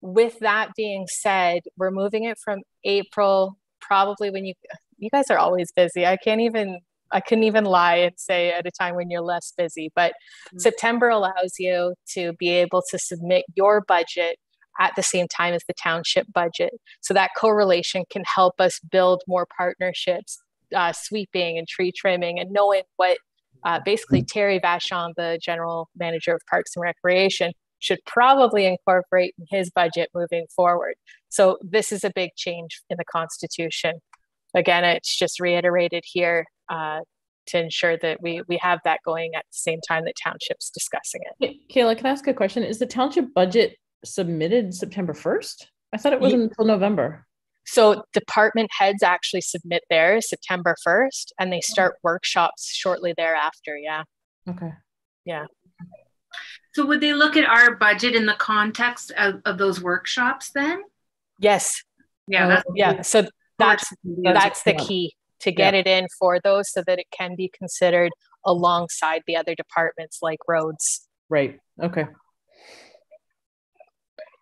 with that being said, we're moving it from April, probably when you you guys are always busy. I can't even I couldn't even lie and say at a time when you're less busy. But mm-hmm. September allows you to be able to submit your budget at the same time as the township budget. So that correlation can help us build more partnerships, uh, sweeping and tree trimming, and knowing what uh, basically. Terry Vachon, the general manager of Parks and Recreation, should probably incorporate in his budget moving forward. So this is a big change in the Constitution. Again, it's just reiterated here uh, to ensure that we we have that going at the same time that township's discussing it. Kayla, can I ask a question? Is the township budget submitted September 1st? I thought it wasn't yeah. until November. So department heads actually submit theirs September 1st and they start workshops shortly thereafter. Yeah. Okay. Yeah. So would they look at our budget in the context of, of those workshops then? Yes. Yeah. yeah. So that's that's the key to get yeah. it in for those so that it can be considered alongside the other departments like roads. Right. Okay.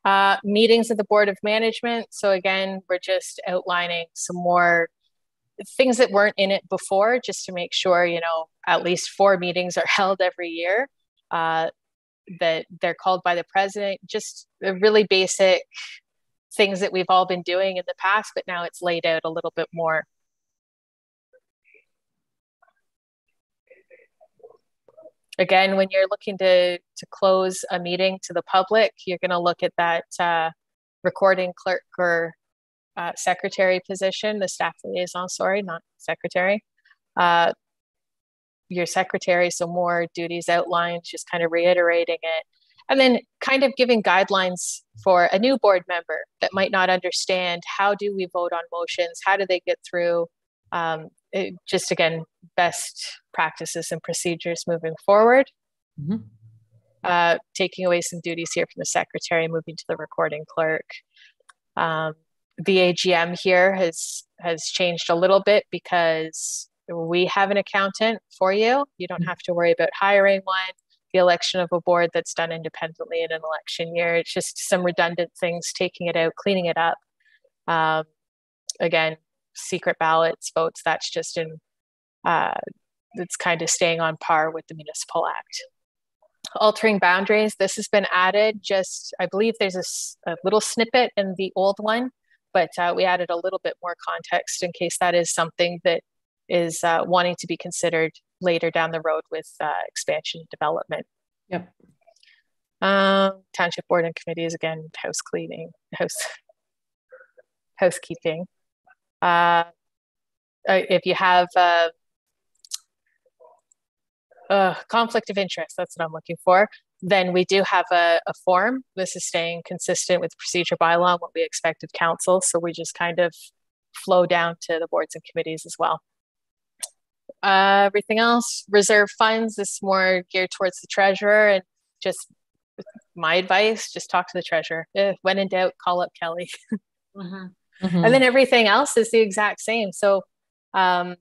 Uh, meetings of the Board of Management. So, again, we're just outlining some more things that weren't in it before, just to make sure, you know, at least four meetings are held every year, uh, that they're called by the president, just really basic things that we've all been doing in the past, but now it's laid out a little bit more. Again, when you're looking to, to close a meeting to the public, you're going to look at that uh, recording clerk or uh, secretary position, the staff liaison, sorry, not secretary. Uh, your secretary, so more duties outlined, just kind of reiterating it. And then kind of giving guidelines for a new board member that might not understand how do we vote on motions, how do they get through, um, it, just again, best practices and procedures moving forward. Mm-hmm. Uh, taking away some duties here from the secretary, moving to the recording clerk. Um, the AGM here has has changed a little bit because we have an accountant for you. You don't mm-hmm. have to worry about hiring one. The election of a board that's done independently in an election year. It's just some redundant things, taking it out, cleaning it up. Um, again, secret ballots, votes, that's just in, uh, it's kind of staying on par with the Municipal Act. Altering boundaries, this has been added just, I believe there's a, a little snippet in the old one, but uh, we added a little bit more context in case that is something that is uh, wanting to be considered later down the road with uh, expansion and development. Yep. Um, township board and committees again, house cleaning, house housekeeping. Uh, uh, if you have uh, uh, conflict of interest, that's what I'm looking for, then we do have a, a form. This is staying consistent with procedure bylaw and what we expect of council. So we just kind of flow down to the boards and committees as well. Uh, everything else, reserve funds is more geared towards the treasurer and just my advice, just talk to the treasurer. Eh, when in doubt, call up Kelly. mm-hmm. Mm-hmm. And then everything else is the exact same. So, um,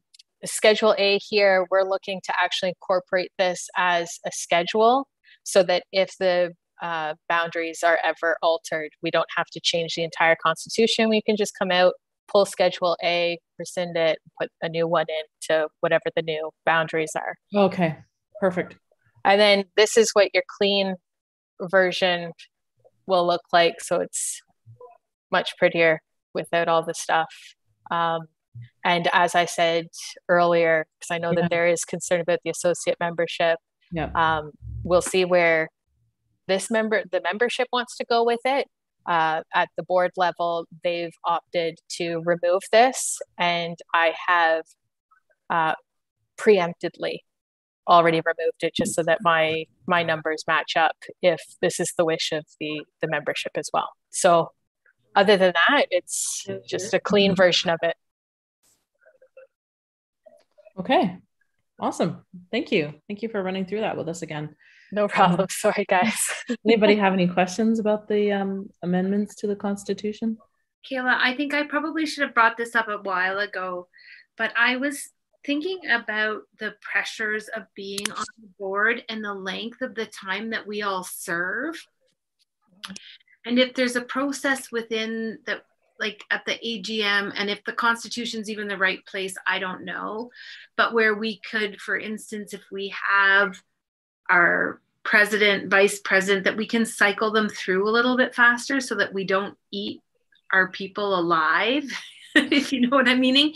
Schedule A here, we're looking to actually incorporate this as a schedule so that if the uh, boundaries are ever altered, we don't have to change the entire constitution. We can just come out, pull Schedule A, rescind it, put a new one in to whatever the new boundaries are. Okay, perfect. And then this is what your clean version will look like. So it's much prettier without all the stuff. Um, and as I said earlier, because I know yeah. that there is concern about the associate membership, yeah. um, we'll see where this member, the membership wants to go with it. Uh, at the board level, they've opted to remove this, and I have uh, preemptively already removed it just so that my my numbers match up if this is the wish of the the membership as well. So other than that, it's just a clean version of it. Okay. Awesome. Thank you. Thank you for running through that with us again. No problem. Um, Sorry, guys. anybody have any questions about the um, amendments to the Constitution? Kayla, I think I probably should have brought this up a while ago, but I was thinking about the pressures of being on the board and the length of the time that we all serve and if there's a process within the like at the AGM and if the constitution's even the right place I don't know. But where we could for instance if we have our president vice president that we can cycle them through a little bit faster so that we don't eat our people alive if you know what I'm meaning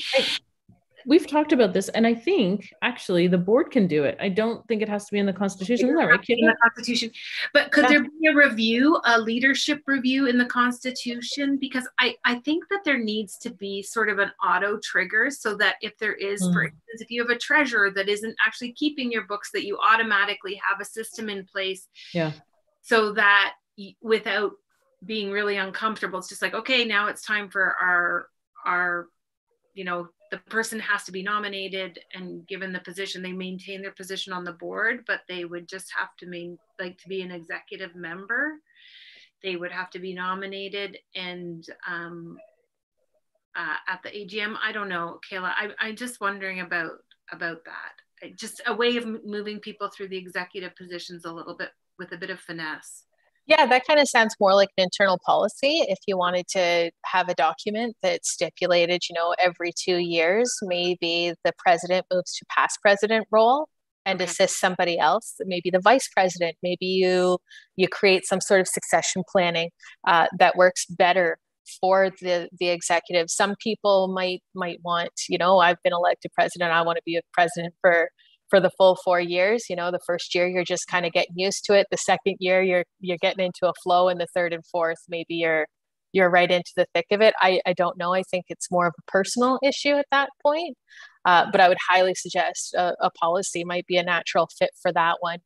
we've talked about this, and I think actually the board can do it. I don't think it has to be in the Constitution. Isn't that right, In the Constitution, but could yeah. there be a review, a leadership review in the Constitution? Because I I think that there needs to be sort of an auto trigger so that if there is, mm. for instance, if you have a treasurer that isn't actually keeping your books, that you automatically have a system in place. Yeah. So that without being really uncomfortable, it's just like okay, now it's time for our our you know the person has to be nominated and given the position they maintain their position on the board but they would just have to main like to be an executive member. They would have to be nominated and um, uh, at the agm i don't know kayla I, i'm just wondering about about that. Just a way of moving people through the executive positions a little bit with a bit of finesse yeah, that kind of sounds more like an internal policy. If you wanted to have a document that stipulated, you know, every two years, maybe the president moves to past president role and okay. assists somebody else maybe the vice president maybe you you create some sort of succession planning uh, that works better for the the executive some people might might want you know i've been elected president i want to be a president for for the full four years. You know, the first year you're just kind of getting used to it. The second year you're you're getting into a flow, and the third and fourth maybe you're you're right into the thick of it. I, I don't know. I think it's more of a personal issue at that point. Uh, but I would highly suggest a, a, policy might be a natural fit for that one.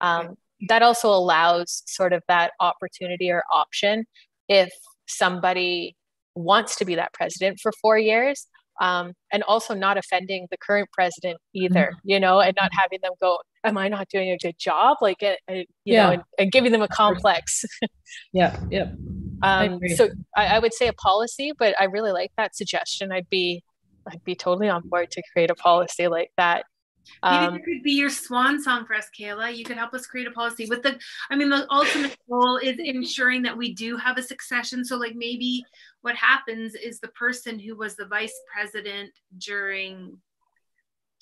Um, that also allows sort of that opportunity or option if somebody wants to be that president for four years um, and also not offending the current president either mm-hmm. you know and not having them go am i not doing a good job? Like uh, uh, you yeah. know and, and, giving them a complex. Yeah yeah um, I so I, I would say a policy but i really like that suggestion. I'd be i'd be totally on board to create a policy like that Maybe um, it could be your swan song for us, Kayla. You could help us create a policy with the, I mean, the ultimate goal is ensuring that we do have a succession. So, like, maybe what happens is the person who was the vice president during,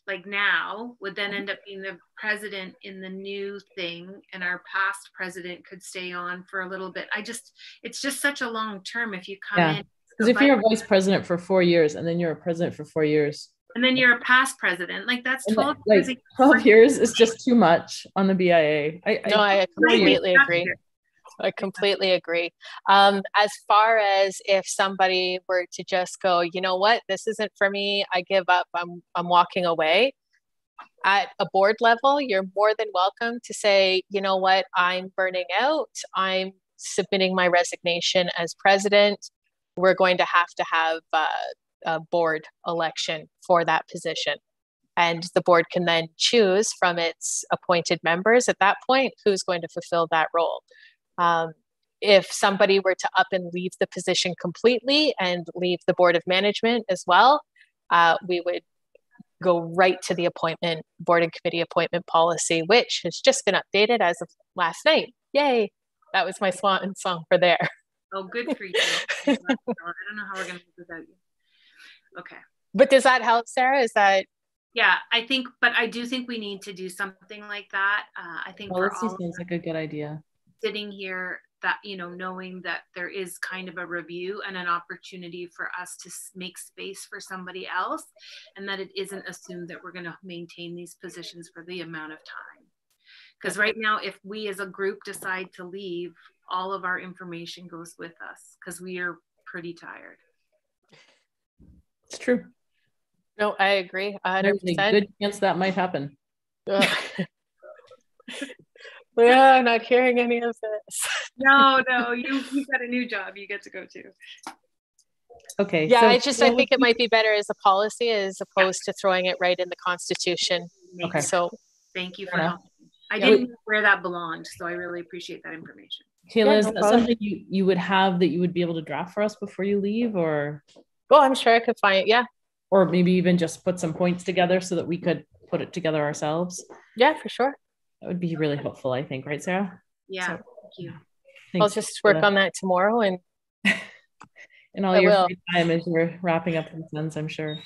like, now would then end up being the president in the new thing, and our past president could stay on for a little bit. I just, it's just such a long term if you come yeah. in. Because if you're a vice president for four years and then you're a president for four years, and then you're a past president. Like that's 12 years. Like 12 years is just too much on the BIA. I, no, I, I completely agree. I completely agree. Um, as far as if somebody were to just go, you know what, this isn't for me, I give up, I'm, I'm walking away. At a board level, you're more than welcome to say, you know what, I'm burning out, I'm submitting my resignation as president. We're going to have to have uh, a board election for that position. And the board can then choose from its appointed members at that point who's going to fulfill that role. Um, if somebody were to up and leave the position completely and leave the board of management as well, uh, we would go right to the appointment board and committee appointment policy, which has just been updated as of last night. Yay! That was my swan song for there. Oh, good for you. I don't know how we're going to do without you. Okay. But does that help, Sarah? Is that yeah, I think, but I do think we need to do something like that. Uh, I think Well, policy seems like a good idea. Sitting here, that you know, knowing that there is kind of a review and an opportunity for us to make space for somebody else, and that it isn't assumed that we're going to maintain these positions for the amount of time. Because right now, if we as a group decide to leave, all of our information goes with us because we are pretty tired. It's true. No, I agree. 100%. There's a good chance that might happen. yeah, I'm not hearing any of this. no, no, you you got a new job you get to go to. Okay. Yeah, so, I just I think it might be better as a policy as opposed yeah. to throwing it right in the constitution. Okay. So thank you for helping. I didn't know where that belonged, so I really appreciate that information. Kayla, yeah, is that something you, you would have that you would be able to draft for us before you leave or Oh, I'm sure I could find it. Yeah. Or maybe even just put some points together so that we could put it together ourselves. Yeah, for sure. That would be really helpful, I think, right, Sarah? Yeah. So, thank you. I'll just work on that tomorrow and and all I your will. free time as you're wrapping up the sons, I'm sure.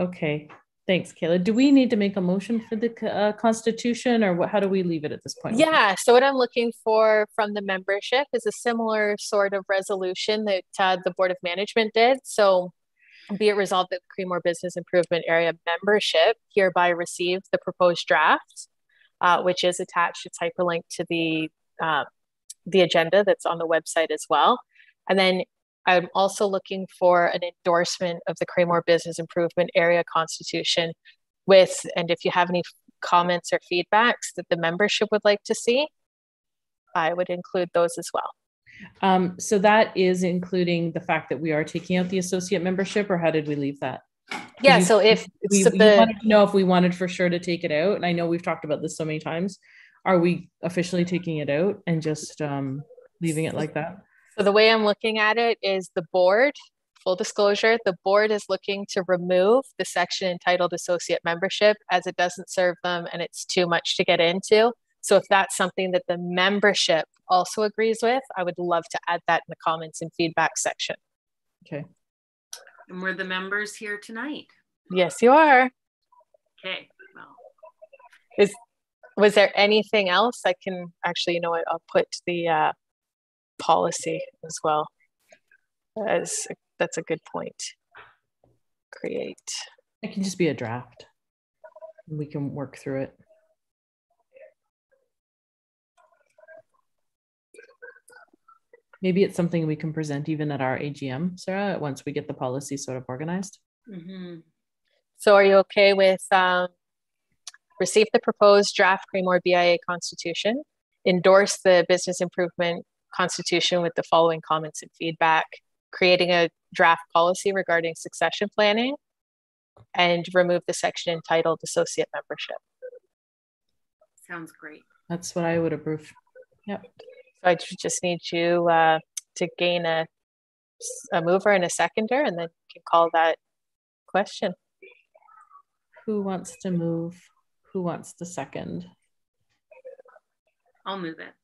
Okay. Thanks, Kayla. Do we need to make a motion for the uh, Constitution or what, how do we leave it at this point? Yeah, so what I'm looking for from the membership is a similar sort of resolution that uh, the Board of Management did. So be it resolved that the Creemore Business Improvement Area membership hereby receive the proposed draft, uh, which is attached. It's hyperlinked to the uh, the agenda that's on the website as well. And then I'm also looking for an endorsement of the Creemore Business Improvement Area Constitution with, and if you have any comments or feedbacks that the membership would like to see, I would include those as well. Um, so that is including the fact that we are taking out the associate membership, or how did we leave that? Yeah, you, so if we, so the, wanted to know if we wanted for sure to take it out, and I know we've talked about this so many times, are we officially taking it out and just um, leaving it like that? So the way I'm looking at it is the board, full disclosure, the board is looking to remove the section entitled associate membership as it doesn't serve them and it's too much to get into. So if that's something that the membership also agrees with, I would love to add that in the comments and feedback section. Okay. And we're the members here tonight. Yes, you are. Okay. Well. Is was there anything else I can actually, you know what, I'll put the uh, policy as well. As that's a good point. Create. It can just be a draft. We can work through it. Maybe it's something we can present even at our AGM, Sarah, once we get the policy sort of organized. Mhm. So are you okay with um, receive the proposed draft Creemore BIA constitution, endorse the business improvement constitution with the following comments and feedback, creating a draft policy regarding succession planning, and remove the section entitled associate membership. Sounds great. That's what I would approve. Yep. So I just need you uh, to gain a, a mover and a seconder, and then you can call that question. Who wants to move? Who wants to second? I'll move it.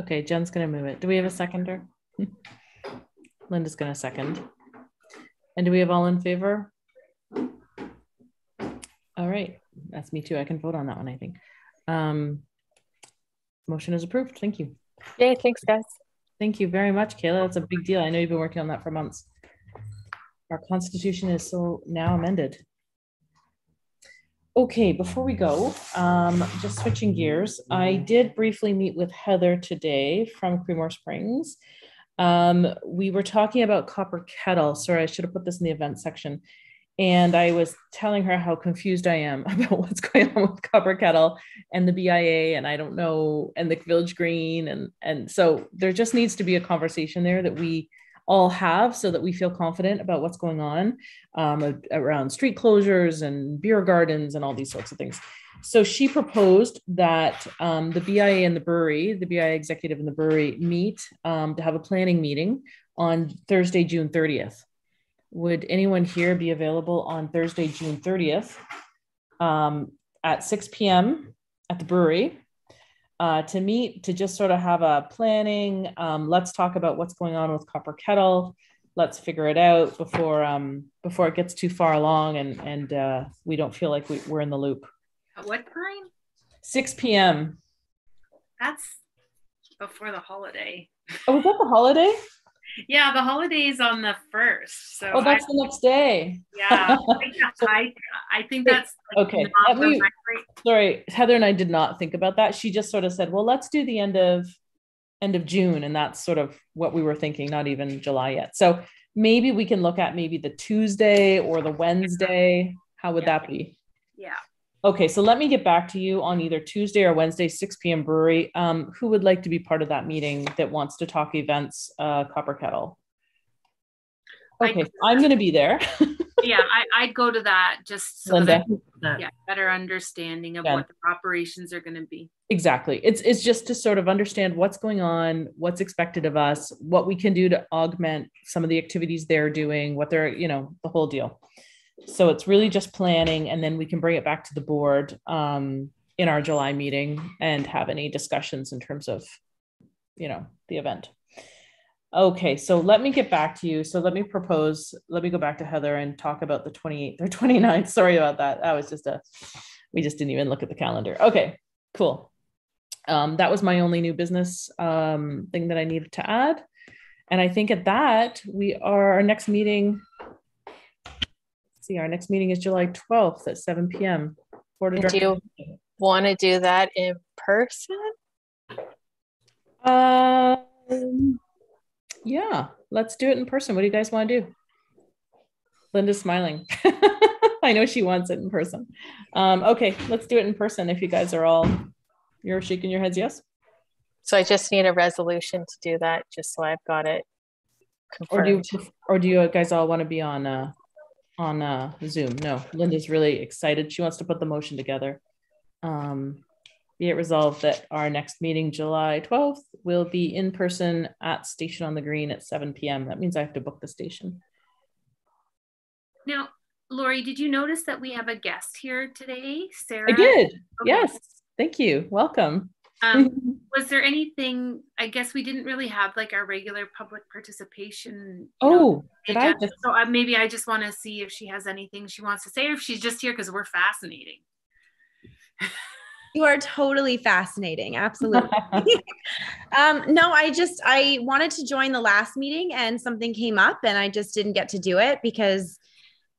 Okay, Jen's gonna move it. Do we have a seconder? Linda's gonna second. And do we have all in favor? All right, that's me too. I can vote on that one, I think. Um, motion is approved. Thank you. Yay, thanks, guys. Thank you very much, Kayla. That's a big deal. I know you've been working on that for months. Our constitution is so now amended. Okay, before we go, um, just switching gears, I did briefly meet with Heather today from Creemore Springs. Um, we were talking about Copper Kettle. Sorry, I should have put this in the event section. And I was telling her how confused I am about what's going on with Copper Kettle and the BIA, and I don't know, and the Village Green, and and so there just needs to be a conversation there that we all have, so that we feel confident about what's going on um, around street closures and beer gardens and all these sorts of things. So she proposed that um, the BIA and the brewery, the BIA executive and the brewery meet um, to have a planning meeting on Thursday, June 30th. Would anyone here be available on Thursday, June 30th um, at 6 p.m. at the brewery uh, to meet to just sort of have a planning? Um, let's talk about what's going on with Copper Kettle. Let's figure it out before um, before it gets too far along and and uh, we don't feel like we, we're in the loop. At what time? 6 p.m. That's before the holiday. Oh, is that the holiday? Yeah, the holiday's on the first. So Oh, that's I, the next day. yeah, I think, I, I think that's like Okay, me- Sorry, Heather and I did not think about that. She just sort of said, "Well, let's do the end of end of June," and that's sort of what we were thinking. Not even July yet. So maybe we can look at maybe the Tuesday or the Wednesday. How would Yeah. that be? Yeah. Okay, so let me get back to you on either Tuesday or Wednesday, 6 p.m. brewery. Um, who would like to be part of that meeting that wants to talk events, uh, Copper Kettle? Okay, I'm going to be there. Yeah, I, I'd go to that just so Linda. that yeah, better understanding of Jen. what the operations are going to be. Exactly. It's it's just to sort of understand what's going on, what's expected of us, what we can do to augment some of the activities they're doing, what they're, you know, the whole deal. So it's really just planning and then we can bring it back to the board um in our July meeting and have any discussions in terms of you know, the event. Okay, so let me get back to you. So let me propose, let me go back to Heather and talk about the 28th or 29th. Sorry about that. That was just a we just didn't even look at the calendar. Okay, cool. Um, that was my only new business um, thing that I needed to add. And I think at that, we are, our next meeting, see, our next meeting is July 12th at 7 PM. Board of Do you want to do that in person? Um, yeah, let's do it in person. What do you guys want to do? Linda's smiling. I know she wants it in person. Um, okay, let's do it in person if you guys are all, you're shaking your heads, yes? So I just need a resolution to do that, just so I've got it Or do you, or do you guys all want to be on, uh, on, uh, Zoom? No, Linda's really excited. She wants to put the motion together. Um, be it resolved that our next meeting, July twelfth, will be in person at Station on the Green at seven PM. That means I have to book the station. Now, Lori, did you notice that we have a guest here today? Sarah? I did. Okay. Yes. Thank you. Welcome. Um, was there anything, I guess we didn't really have like our regular public participation. know, Oh, did I just, So uh, maybe I just want to see if she has anything she wants to say or if she's just here because we're fascinating. You are totally fascinating. Absolutely. um, no, I just I wanted to join the last meeting and something came up and I just didn't get to do it because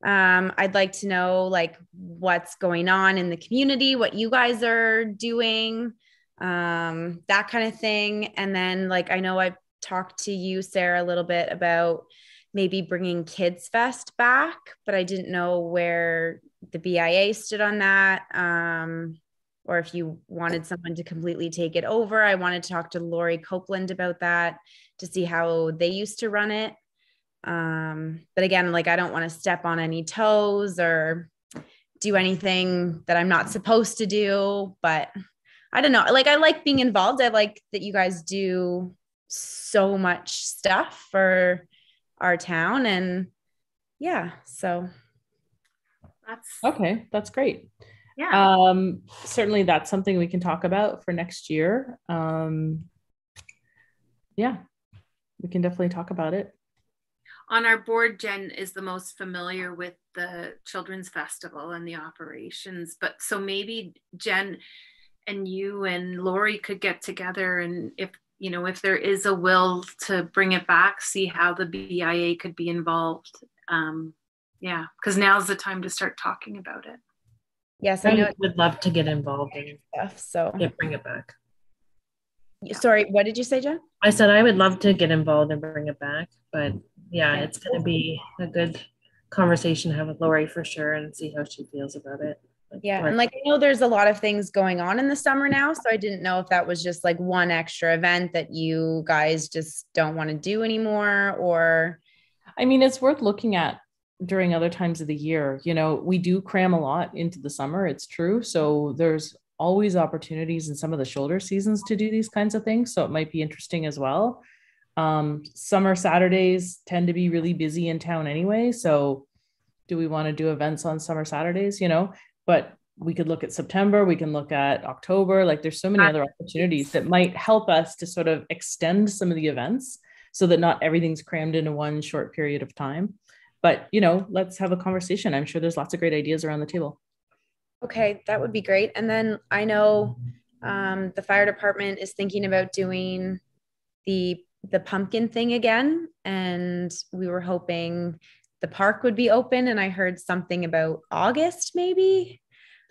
Um, I'd like to know like what's going on in the community, what you guys are doing, um, that kind of thing. And then like I know I've talked to you, Sarah, a little bit about maybe bringing Kids Fest back, but I didn't know where the BIA stood on that. Um, or if you wanted someone to completely take it over. I wanted to talk to Lori Copeland about that to see how they used to run it. Um, but again, like I don't want to step on any toes or do anything that I'm not supposed to do. But I don't know. Like I like being involved. I like that you guys do so much stuff for our town. And yeah, so That's Okay, that's great. yeah. Um, certainly that's something we can talk about for next year. Um, yeah, we can definitely talk about it. on our board, Jen is the most familiar with the Children's Festival and the operations. But so maybe Jen and you and Lori could get together and if you know if there is a will to bring it back, see how the BIA could be involved. Um, yeah, because now's the time to start talking about it. yes, I know would love to get involved and stuff. So yeah, bring it back. sorry, what did you say, Jen? I said I would love to get involved and bring it back, but yeah, it's gonna be a good conversation to have with Lori for sure and see how she feels about it. Yeah. And like I know there's a lot of things going on in the summer now. So I didn't know if that was just like one extra event that you guys just don't want to do anymore or I mean, it's worth looking at during other times of the year. You know, we do cram a lot into the summer, it's true. So there's always opportunities in some of the shoulder seasons to do these kinds of things. So it might be interesting as well. Um, summer Saturdays tend to be really busy in town anyway. So do we want to do events on summer Saturdays? You know, but we could look at September, we can look at October. Like there's so many other opportunities that might help us to sort of extend some of the events so that not everything's crammed into one short period of time. But you know, let's have a conversation. I'm sure there's lots of great ideas around the table. okay, that would be great. And then I know um, the fire department is thinking about doing the the pumpkin thing again. And we were hoping the park would be open. And I heard something about August maybe.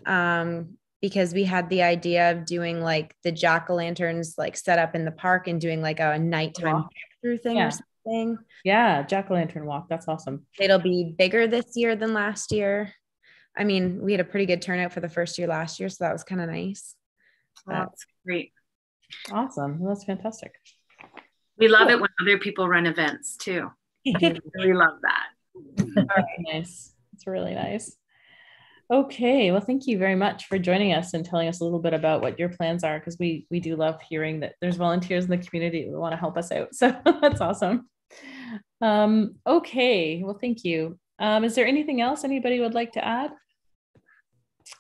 Um, because we had the idea of doing like the jack-o'-lanterns like set up in the park and doing like a nighttime Walk. through thing Yeah. or something. Yeah, jack o' lantern walk. That's awesome. It'll be bigger this year than last year. I mean, we had a pretty good turnout for the first year last year, so that was kind of nice. That's great. Awesome. Well, that's fantastic. We love it when other people run events too. We really love that. That's nice. It's really nice. Okay, well, thank you very much for joining us and telling us a little bit about what your plans are because we we do love hearing that there's volunteers in the community who want to help us out. So that's awesome. Um, okay, well, thank you. Um, is there anything else anybody would like to add?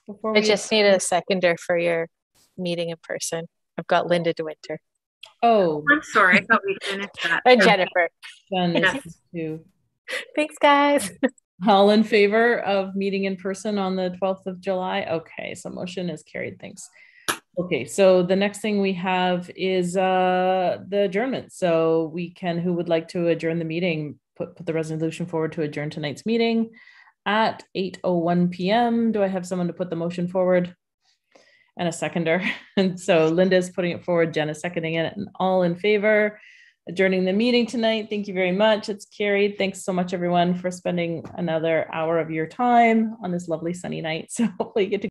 Before I we just need a seconder for your meeting in person. I've got Linda DeWinter oh, I'm sorry, I thought we finished that. and Jennifer. done this Yes. too. Thanks, guys. All in favor of meeting in person on the 12th of July? Okay, so motion is carried. Thanks. Okay, so the next thing we have is uh the adjournment. So we can, who would like to adjourn the meeting, put, put the resolution forward to adjourn tonight's meeting at 8:01 PM. Do I have someone to put the motion forward? And a seconder. And so Linda's putting it forward, Jen is seconding it, and all in favor adjourning the meeting tonight. Thank you very much. It's carried. Thanks so much, everyone, for spending another hour of your time on this lovely sunny night. So hopefully you get to